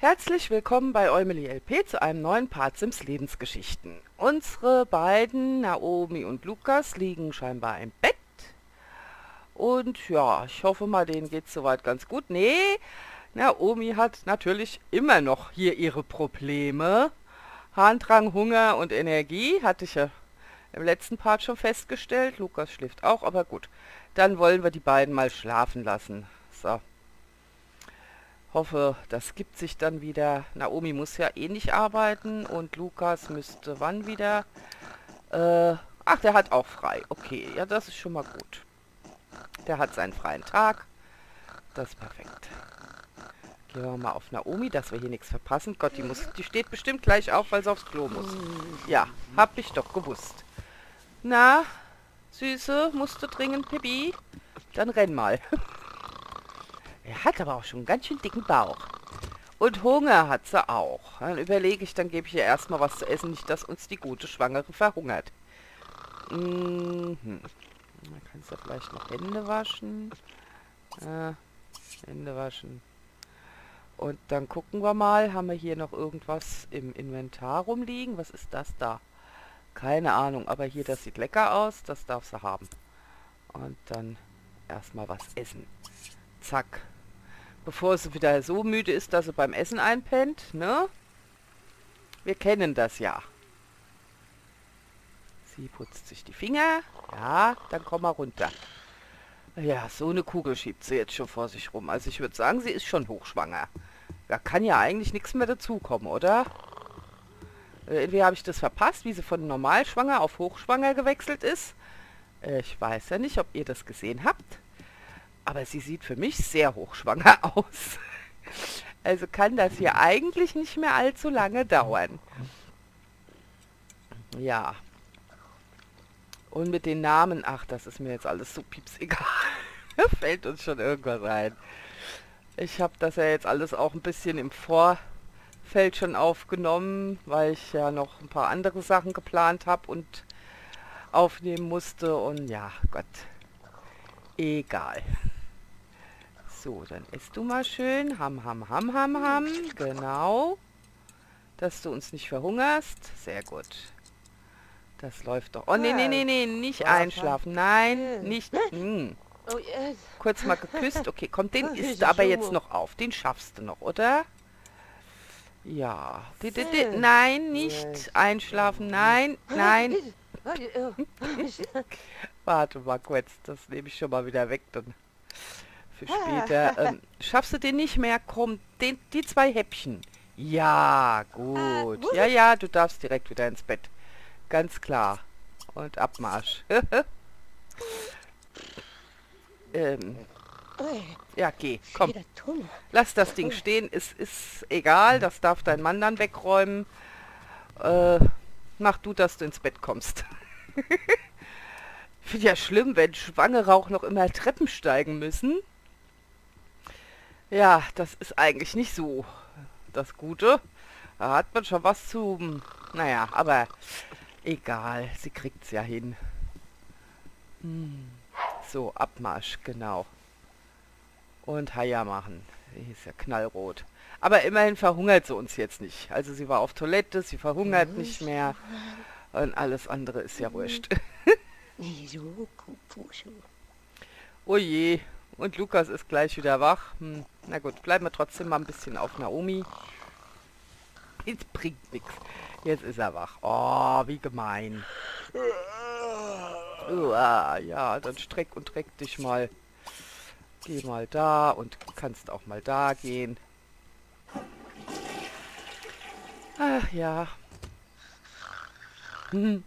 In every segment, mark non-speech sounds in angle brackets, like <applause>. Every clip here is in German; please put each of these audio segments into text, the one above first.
Herzlich willkommen bei Eumeli LP zu einem neuen Part Sims Lebensgeschichten. Unsere beiden, Naomi und Lukas, liegen scheinbar im Bett. Und ja, ich hoffe mal, denen geht es soweit ganz gut. Nee, Naomi hat natürlich immer noch hier ihre Probleme. Harndrang, Hunger und Energie, hatte ich ja im letzten Part schon festgestellt. Lukas schläft auch, aber gut. Dann wollen wir die beiden mal schlafen lassen. So. Hoffe, das gibt sich dann wieder. Naomi muss ja eh nicht arbeiten und Lukas müsste wann wieder? Äh, ach, der hat auch frei. Okay, ja, das ist schon mal gut. Der hat seinen freien Tag. Das ist perfekt. Gehen wir mal auf Naomi, dass wir hier nichts verpassen. Gott, die, muss, die steht bestimmt gleich auf, weil sie aufs Klo muss. Ja, hab ich doch gewusst. Na, Süße, musst du dringend Pipi? Dann renn mal. <laughs> Er hat aber auch schon einen ganz schön dicken Bauch. Und Hunger hat sie auch. Dann überlege ich, dann gebe ich ihr erstmal was zu essen, nicht, dass uns die gute Schwangere verhungert. Mhm. Dann kannst du vielleicht noch Hände waschen. Äh, Hände waschen. Und dann gucken wir mal, haben wir hier noch irgendwas im Inventar rumliegen? Was ist das da? Keine Ahnung, aber hier, das sieht lecker aus. Das darf sie haben. Und dann erstmal was essen. Zack bevor sie wieder so müde ist, dass sie beim Essen einpennt, ne? Wir kennen das ja. Sie putzt sich die Finger. Ja, dann komm mal runter. Ja, so eine Kugel schiebt sie jetzt schon vor sich rum. Also ich würde sagen, sie ist schon hochschwanger. Da kann ja eigentlich nichts mehr dazukommen, oder? Äh, entweder habe ich das verpasst, wie sie von normalschwanger auf hochschwanger gewechselt ist. Äh, ich weiß ja nicht, ob ihr das gesehen habt. Aber sie sieht für mich sehr hochschwanger <laughs> aus. Also kann das hier eigentlich nicht mehr allzu lange dauern. Ja. Und mit den Namen, ach, das ist mir jetzt alles so pieps egal. <laughs> fällt uns schon irgendwas ein. Ich habe das ja jetzt alles auch ein bisschen im Vorfeld schon aufgenommen, weil ich ja noch ein paar andere Sachen geplant habe und aufnehmen musste. Und ja, Gott, egal. So, dann isst du mal schön. Ham, ham, ham, ham, ham. Genau. Dass du uns nicht verhungerst. Sehr gut. Das läuft doch. Oh, nee, nee, nee, nee. Nicht einschlafen. Nein, nicht. Hm. Oh, Kurz mal geküsst. Okay, komm, den <laughs> isst du aber jetzt noch auf. Den schaffst du noch, oder? Ja. Nein, nicht einschlafen. Nein, nein. <laughs> Warte mal kurz. Das nehme ich schon mal wieder weg. Dann für später. <laughs> Ähm, schaffst du den nicht mehr? Komm, den, die zwei Häppchen. Ja, gut. Ja, ja, du darfst direkt wieder ins Bett. Ganz klar. Und Abmarsch. <laughs> ähm, ja, geh, komm. Lass das Ding stehen. Es ist egal, das darf dein Mann dann wegräumen. Äh, mach du, dass du ins Bett kommst. <laughs> Finde ja schlimm, wenn Schwangere auch noch immer Treppen steigen müssen. Ja, das ist eigentlich nicht so das Gute. Da hat man schon was zu... Naja, aber egal, sie kriegt's ja hin. Hm. So, Abmarsch, genau. Und Haier machen. Die ist ja knallrot. Aber immerhin verhungert sie uns jetzt nicht. Also sie war auf Toilette, sie verhungert nicht mehr. Und alles andere ist ja wurscht. <laughs> oh je, und Lukas ist gleich wieder wach. Hm, na gut, bleiben wir trotzdem mal ein bisschen auf Naomi. Es bringt nichts. Jetzt ist er wach. Oh, wie gemein. Uah, ja, dann streck und streck dich mal. Geh mal da und kannst auch mal da gehen. Ach ja. Hm.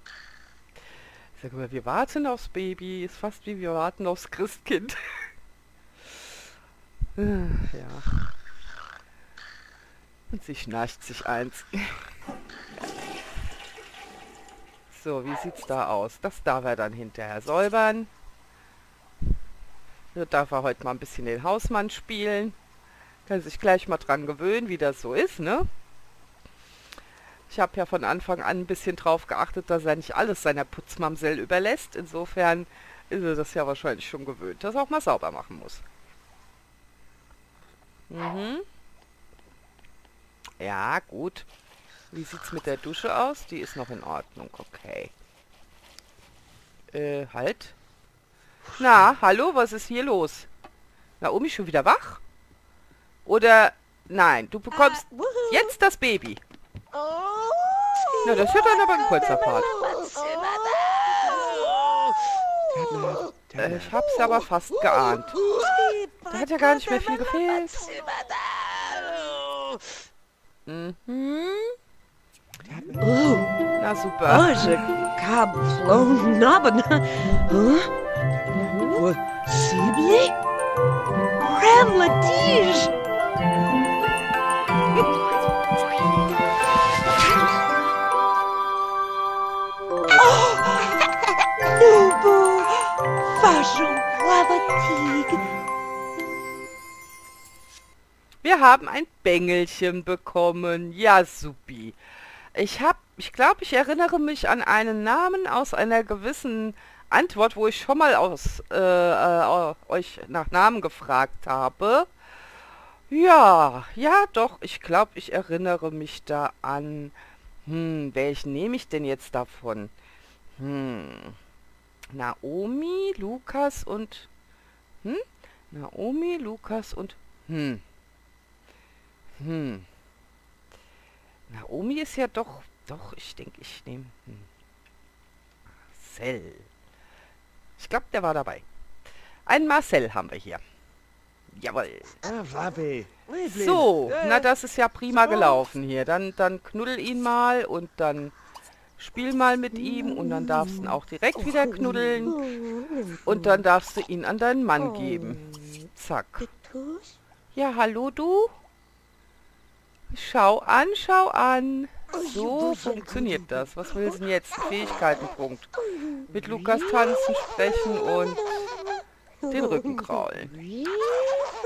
Sag mal, wir warten aufs Baby. Ist fast wie wir warten aufs Christkind. Ja. Und sie schnarcht sich eins. So, wie sieht's da aus? Das darf er dann hinterher säubern. So darf er heute mal ein bisschen den Hausmann spielen. Kann sich gleich mal dran gewöhnen, wie das so ist, ne? Ich habe ja von Anfang an ein bisschen drauf geachtet, dass er nicht alles seiner Putzmamsell überlässt. Insofern ist er das ja wahrscheinlich schon gewöhnt, dass er auch mal sauber machen muss. Mhm. Ja, gut. Wie sieht's mit der Dusche aus? Die ist noch in Ordnung. Okay. Äh, halt. Na, hallo, was ist hier los? Naomi schon wieder wach? Oder, nein, du bekommst wuhu. jetzt das Baby. Oh. Na, das wird dann aber ein kurzer Part. Äh, ich hab's aber fast geahnt. Da hat ja gar nicht mehr viel gefehlt. Mhm. Oh, Na super. Boże, kablon naben. Huh? Possibly? Revlatige. Wir haben ein Bengelchen bekommen. Ja, supi. Ich hab, ich glaube, ich erinnere mich an einen Namen aus einer gewissen Antwort, wo ich schon mal aus äh, äh, euch nach Namen gefragt habe. Ja, ja, doch, ich glaube, ich erinnere mich da an. Hm, welchen nehme ich denn jetzt davon? Hm. Naomi, Lukas und. Hm? Naomi, Lukas und. Hm. Hm. Naomi ist ja doch. Doch, ich denke, ich nehme. Hm. Marcel. Ich glaube, der war dabei. Ein Marcel haben wir hier. Jawohl. Ah. So, na das ist ja prima gelaufen hier. Dann, dann knuddel ihn mal und dann spiel mal mit ihm und dann darfst du ihn auch direkt wieder knuddeln und dann darfst du ihn an deinen Mann geben. Zack. Petrus? Ja, hallo du? Schau an, schau an. So funktioniert das. Was will sie denn jetzt? Fähigkeitenpunkt. Mit Lukas tanzen, sprechen und den Rücken kraulen.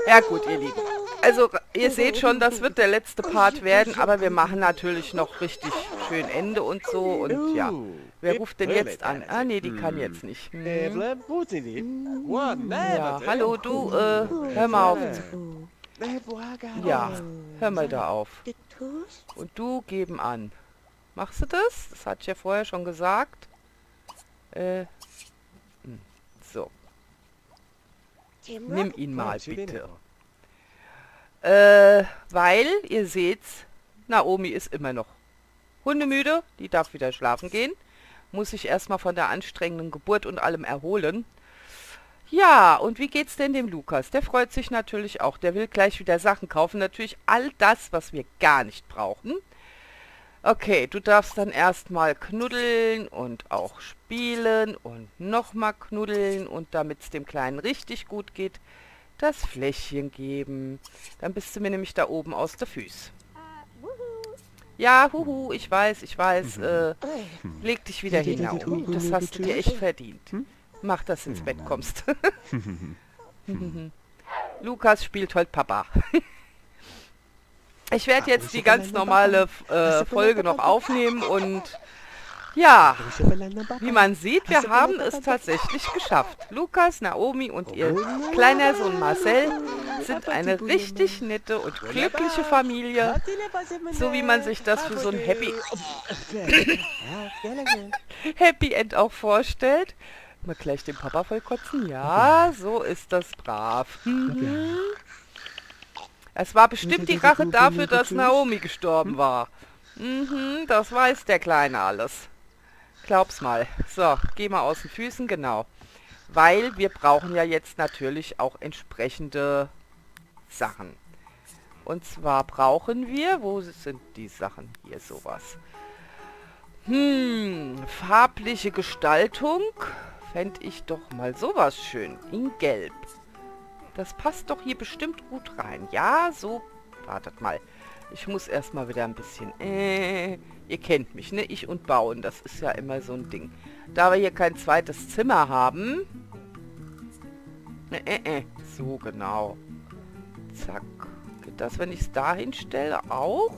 Ja gut, ihr Lieben. Also, ihr seht schon, das wird der letzte Part werden, aber wir machen natürlich noch richtig schön Ende und so. Und ja, wer ruft denn jetzt an? Ah, nee, die kann jetzt nicht. Hm. Ja, hallo du, äh, hör mal auf. Ja. Ja, hör mal da auf. Und du geben an. Machst du das? Das hatte ich ja vorher schon gesagt. Äh, hm, so, nimm ihn mal bitte. Äh, weil, ihr seht's, Naomi ist immer noch hundemüde, die darf wieder schlafen gehen, muss sich erstmal von der anstrengenden Geburt und allem erholen. Ja, und wie geht's denn dem Lukas? Der freut sich natürlich auch, der will gleich wieder Sachen kaufen, natürlich all das, was wir gar nicht brauchen. Okay, du darfst dann erstmal knuddeln und auch spielen und nochmal knuddeln und damit es dem Kleinen richtig gut geht, das Fläschchen geben. Dann bist du mir nämlich da oben aus der Füß. Ja, huhu, ich weiß, ich weiß. Äh, leg dich wieder hin, Naomi. Das hast du dir echt verdient. Mach, dass du ins Bett kommst. <laughs> Lukas spielt heute Papa. <laughs> Ich werde jetzt die ganz normale äh, Folge noch aufnehmen und <laughs> ja, wie man sieht, wir haben es tatsächlich geschafft. Lukas, Naomi und ihr kleiner Sohn Marcel sind eine richtig nette und glückliche Familie, so wie man sich das für so ein Happy, Happy End auch vorstellt. Mal gleich den Papa vollkotzen. Ja, so ist das brav. Mhm. Es war bestimmt die Rache dafür, dass Naomi gestorben war. Mhm, das weiß der Kleine alles. Glaub's mal. So, geh mal aus den Füßen, genau. Weil wir brauchen ja jetzt natürlich auch entsprechende Sachen. Und zwar brauchen wir, wo sind die Sachen? Hier sowas. Hm, farbliche Gestaltung fände ich doch mal sowas schön. In Gelb. Das passt doch hier bestimmt gut rein. Ja, so. Wartet mal. Ich muss erstmal wieder ein bisschen... Äh, ihr kennt mich, ne? Ich und Bauen. Das ist ja immer so ein Ding. Da wir hier kein zweites Zimmer haben... Äh, äh, äh. So, genau. Zack. Geht das, wenn ich es da hinstelle, auch?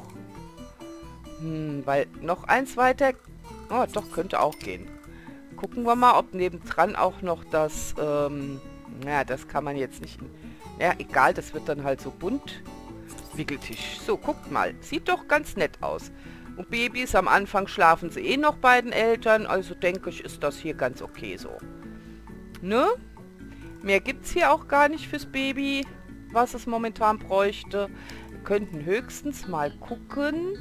Hm, weil noch eins weiter... Oh, doch, könnte auch gehen. Gucken wir mal, ob nebendran auch noch das... Ähm, naja, das kann man jetzt nicht... Ja, egal, das wird dann halt so bunt. Wickeltisch. So, guckt mal. Sieht doch ganz nett aus. Und Babys am Anfang schlafen sie eh noch bei den Eltern. Also denke ich, ist das hier ganz okay so. Ne? Mehr gibt es hier auch gar nicht fürs Baby, was es momentan bräuchte. Wir könnten höchstens mal gucken,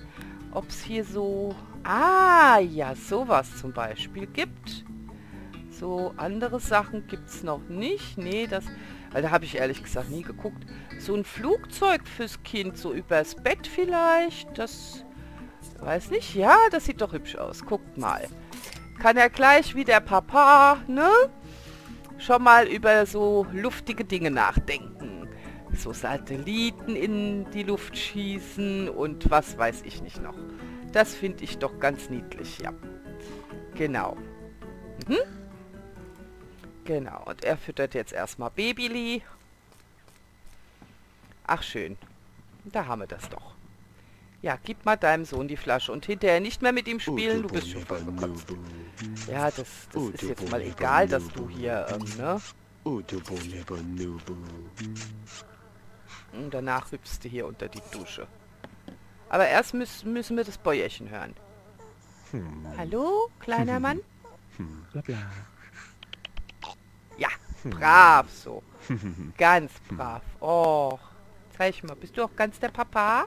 ob es hier so... Ah, ja, sowas zum Beispiel gibt. So andere Sachen gibt es noch nicht. Nee, das... Weil da habe ich ehrlich gesagt nie geguckt. So ein Flugzeug fürs Kind, so übers Bett vielleicht. Das... Weiß nicht. Ja, das sieht doch hübsch aus. Guckt mal. Kann er gleich wie der Papa, ne? Schon mal über so luftige Dinge nachdenken. So Satelliten in die Luft schießen und was weiß ich nicht noch. Das finde ich doch ganz niedlich, ja. Genau. Mhm. Genau, und er füttert jetzt erstmal Babyli. Ach, schön. Da haben wir das doch. Ja, gib mal deinem Sohn die Flasche und hinterher nicht mehr mit ihm spielen, du bist schon voll gekotzt. Ja, das, das ist jetzt mal egal, dass du hier, ähm, ne? Und danach hüpfst du hier unter die Dusche. Aber erst müssen, müssen wir das Bäuerchen hören. Hallo, kleiner Mann? Ja, brav so. <laughs> Ganz brav. Och, zeig mal, bist du auch ganz der Papa?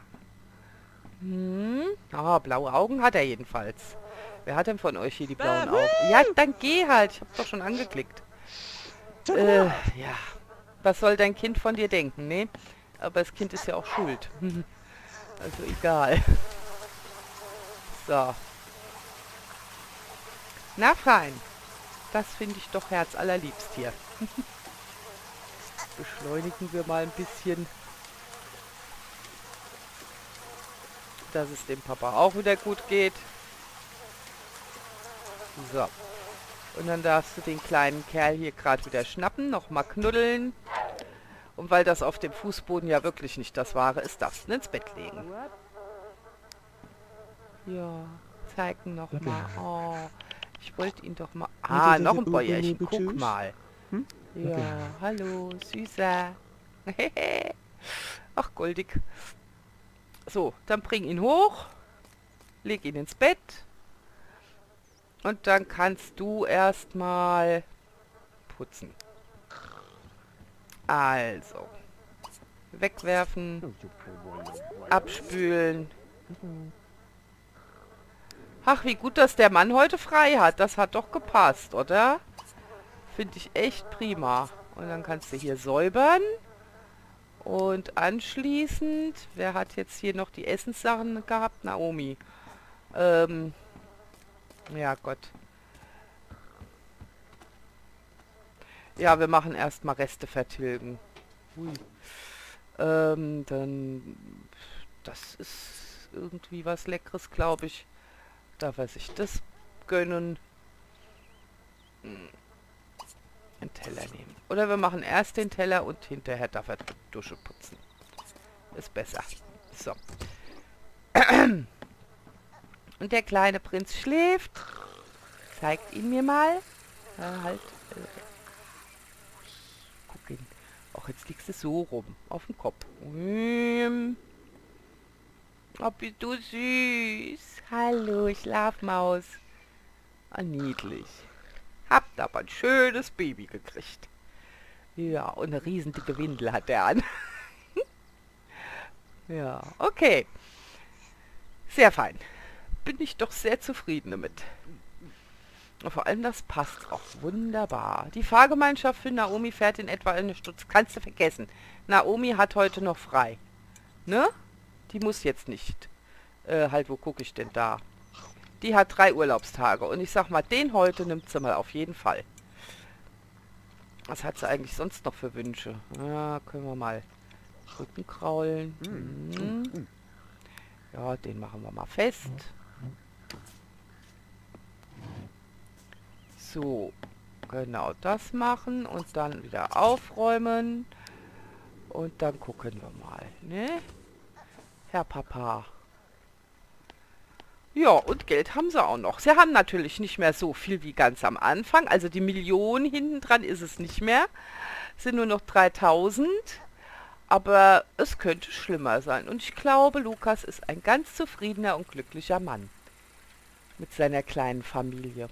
Hm. Ah, blaue Augen hat er jedenfalls. Wer hat denn von euch hier die blauen Augen? Ja, dann geh halt. Ich hab doch schon angeklickt. Äh, ja. Was soll dein Kind von dir denken, ne? Aber das Kind ist ja auch schuld. <laughs> also egal. So. Na fein. Das finde ich doch herzallerliebst hier. Beschleunigen wir mal ein bisschen. Dass es dem Papa auch wieder gut geht. So. Und dann darfst du den kleinen Kerl hier gerade wieder schnappen, nochmal knuddeln. Und weil das auf dem Fußboden ja wirklich nicht das Wahre ist, darfst du ihn ins Bett legen. Ja, zeig ihn nochmal. Oh, ich wollte ihn doch mal... Ah, noch ein Bäuerchen, guck mal. Ja, hallo, süßer. <laughs> Ach, goldig. So, dann bring ihn hoch. Leg ihn ins Bett. Und dann kannst du erstmal putzen. Also. Wegwerfen. Abspülen. Ach, wie gut, dass der Mann heute frei hat. Das hat doch gepasst, oder? Finde ich echt prima. Und dann kannst du hier säubern. Und anschließend, wer hat jetzt hier noch die Essenssachen gehabt? Naomi. Ähm, ja Gott. Ja, wir machen erstmal Reste vertilgen. Ähm, dann... Das ist irgendwie was Leckeres, glaube ich. Darf er sich das gönnen? Hm. Teller nehmen. Oder wir machen erst den Teller und hinterher darf er Dusche putzen. Ist besser. So. Und der kleine Prinz schläft. Zeigt ihn mir mal. Ja, halt. Äh, guck ihn. Och, jetzt liegst du so rum. Auf dem Kopf. Oh, bist du süß. Hallo, Schlafmaus. Ah, niedlich. Habt aber ein schönes Baby gekriegt. Ja, und eine riesendicke Windel hat er an. <laughs> ja, okay. Sehr fein bin ich doch sehr zufrieden damit. vor allem das passt auch wunderbar. Die Fahrgemeinschaft für Naomi fährt in etwa eine Stunde. Kannst du vergessen. Naomi hat heute noch frei. Ne? Die muss jetzt nicht. Äh, halt, wo gucke ich denn da? Die hat drei Urlaubstage. Und ich sag mal, den heute nimmt sie mal auf jeden Fall. Was hat sie eigentlich sonst noch für Wünsche? Ja, können wir mal Rücken kraulen. Hm. Ja, den machen wir mal fest. So, genau das machen und dann wieder aufräumen. Und dann gucken wir mal, ne? Herr Papa. Ja, und Geld haben sie auch noch. Sie haben natürlich nicht mehr so viel wie ganz am Anfang. Also die Millionen hinten dran ist es nicht mehr. Sind nur noch 3000. Aber es könnte schlimmer sein. Und ich glaube, Lukas ist ein ganz zufriedener und glücklicher Mann. Mit seiner kleinen Familie.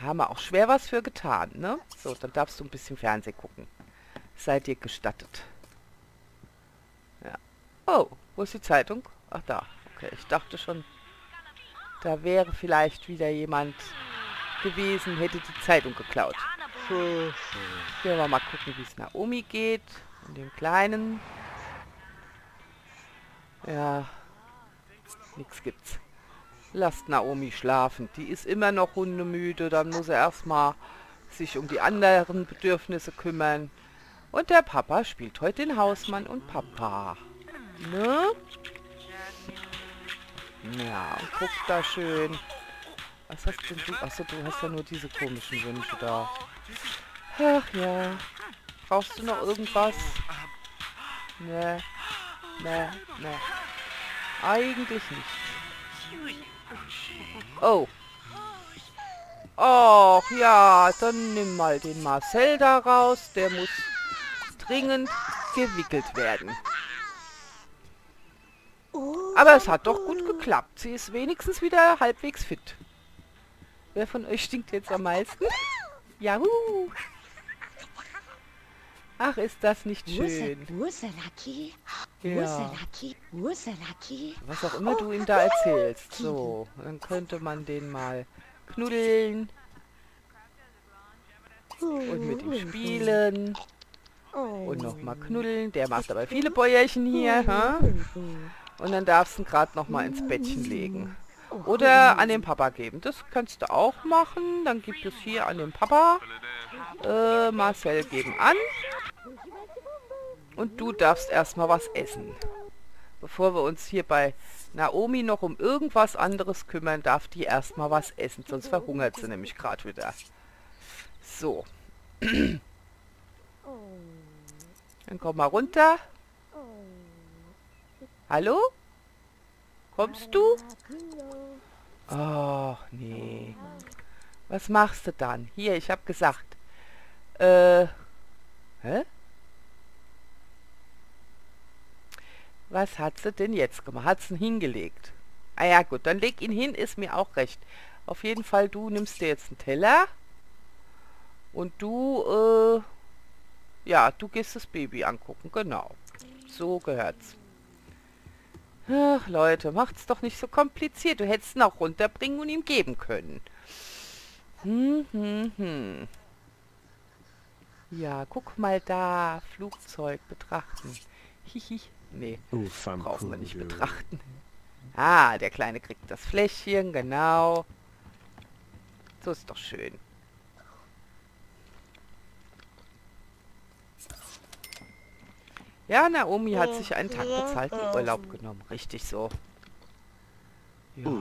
Haben wir auch schwer was für getan, ne? So, dann darfst du ein bisschen Fernsehen gucken. Seid dir gestattet. Oh, wo ist die Zeitung? Ach, da. Okay, ich dachte schon, da wäre vielleicht wieder jemand gewesen, hätte die Zeitung geklaut. Gehen wir mal gucken, wie es Naomi geht. Und dem Kleinen. Ja, nichts gibt's. Lasst Naomi schlafen. Die ist immer noch hundemüde. Dann muss er erstmal sich um die anderen Bedürfnisse kümmern. Und der Papa spielt heute den Hausmann und Papa. Ne? Ja, guck da schön. Was hast denn du? Achso, du hast ja nur diese komischen Wünsche da. Ach ja. Brauchst du noch irgendwas? Ne. Ne, ne. Eigentlich nicht. Oh. Och ja, dann nimm mal den Marcel da raus. Der muss dringend gewickelt werden. Aber es hat doch gut geklappt. Sie ist wenigstens wieder halbwegs fit. Wer von euch stinkt jetzt am meisten? Juhu! Ach, ist das nicht schön. Ja. Was auch immer du ihm da erzählst. So, dann könnte man den mal knuddeln und mit ihm spielen. Und nochmal knuddeln. Der macht aber viele Bäuerchen hier. Ha? Und dann darfst du ihn gerade nochmal ins Bettchen legen. Oder an den Papa geben. Das kannst du auch machen. Dann gibt es hier an den Papa. Äh, Marcel geben an. Und du darfst erstmal was essen. Bevor wir uns hier bei Naomi noch um irgendwas anderes kümmern, darf die erstmal was essen. Sonst verhungert sie nämlich gerade wieder. So. <clears throat> Dann komm mal runter. Hallo? Kommst du? Ach, nee. Was machst du dann? Hier, ich hab gesagt. Äh. Hä? Was hat sie denn jetzt gemacht? Hat sie ihn hingelegt? Ah ja, gut, dann leg ihn hin, ist mir auch recht. Auf jeden Fall, du nimmst dir jetzt einen Teller. Und du, äh, ja, du gehst das Baby angucken, genau. So gehört's. Ach, Leute, macht's doch nicht so kompliziert. Du hättest ihn auch runterbringen und ihm geben können. Hm, hm, hm. Ja, guck mal da. Flugzeug betrachten. Hihi. Nee, fam brauchen wir nicht betrachten. Ah, der Kleine kriegt das Fläschchen, genau. So ist doch schön. Ja, Naomi hat sich einen Tag bezahlten Urlaub genommen. Richtig so. Ja. Nubu.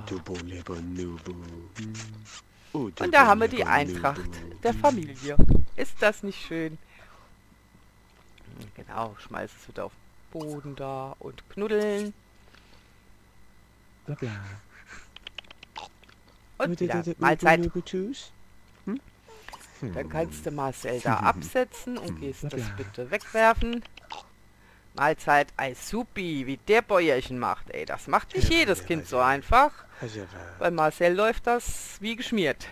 Utubo Und da haben wir die Eintracht der Familie. Ist das nicht schön? Hm, Genau, schmeiß es wieder auf den Boden da und knuddeln. Und wieder Mahlzeit. Hm? Dann kannst du Marcel da absetzen und gehst das bitte wegwerfen. Mahlzeit, ei supi, wie der Bäuerchen macht. Ey, das macht nicht jedes Kind so einfach. Also, äh, Bei Marcel läuft das wie geschmiert.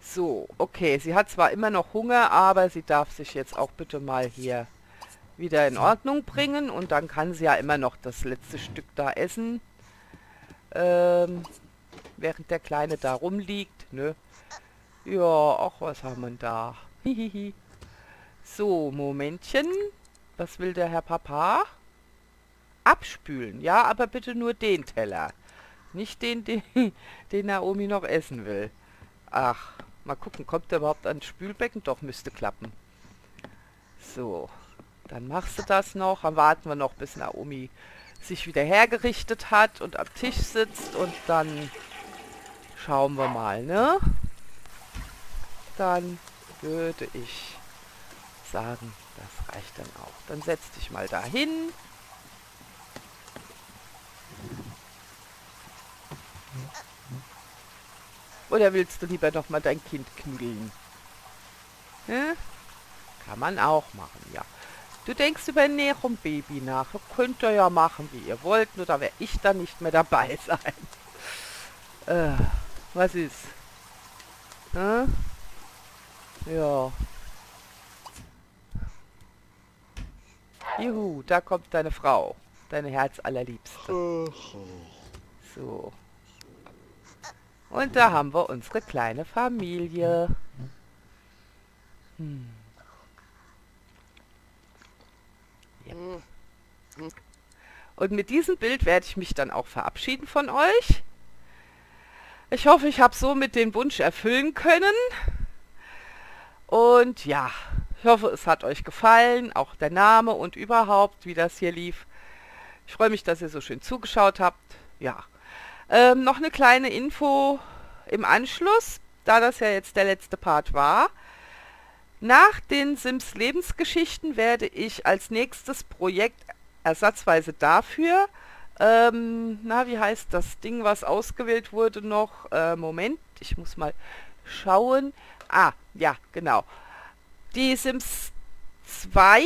So, okay, sie hat zwar immer noch Hunger, aber sie darf sich jetzt auch bitte mal hier wieder in Ordnung bringen und dann kann sie ja immer noch das letzte Stück da essen. Ähm, während der Kleine da rumliegt, ne? Ja, ach, was haben wir da? Hihihi. So, Momentchen. Was will der Herr Papa? Abspülen, ja, aber bitte nur den Teller. Nicht den, <laughs> den, den Naomi noch essen will. Ach, mal gucken, kommt der überhaupt ans Spülbecken? Doch, müsste klappen. So, dann machst du das noch. Dann warten wir noch, bis Naomi sich wieder hergerichtet hat und am Tisch sitzt. Und dann schauen wir mal, ne? Dann würde ich sagen, das reicht dann auch. Dann setz dich mal dahin. Oder willst du lieber noch mal dein Kind knuddeln? Hä? Kann man auch machen, ja. Du denkst über Ernährung, Baby, nach. Könnt ihr ja machen, wie ihr wollt, nur da werde ich dann nicht mehr dabei sein. Äh, was ist? Hä? Ja. Juhu, da kommt deine Frau. Deine Herzallerliebste. So. Und da haben wir unsere kleine Familie. Hm. Ja. Und mit diesem Bild werde ich mich dann auch verabschieden von euch. Ich hoffe, ich habe somit den Wunsch erfüllen können. Und ja, ich hoffe, es hat euch gefallen, auch der Name und überhaupt, wie das hier lief. Ich freue mich, dass ihr so schön zugeschaut habt. Ja, ähm, noch eine kleine Info im Anschluss, da das ja jetzt der letzte Part war. Nach den Sims Lebensgeschichten werde ich als nächstes Projekt ersatzweise dafür, ähm, na, wie heißt das Ding, was ausgewählt wurde noch? Äh, Moment, ich muss mal schauen. Ah, ja, genau. Die Sims 2,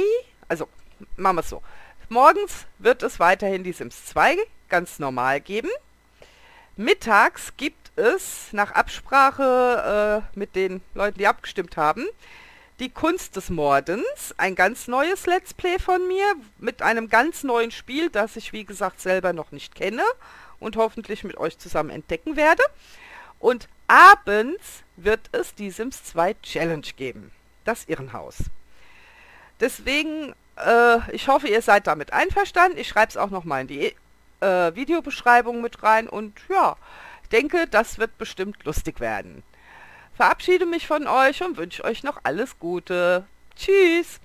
also machen wir es so. Morgens wird es weiterhin die Sims 2 ganz normal geben. Mittags gibt es nach Absprache äh, mit den Leuten, die abgestimmt haben, die Kunst des Mordens, ein ganz neues Let's Play von mir mit einem ganz neuen Spiel, das ich wie gesagt selber noch nicht kenne und hoffentlich mit euch zusammen entdecken werde. Und abends wird es die Sims 2 Challenge geben, das Irrenhaus. Deswegen, äh, ich hoffe, ihr seid damit einverstanden. Ich schreibe es auch nochmal in die äh, Videobeschreibung mit rein und ja, denke, das wird bestimmt lustig werden. Verabschiede mich von euch und wünsche euch noch alles Gute. Tschüss!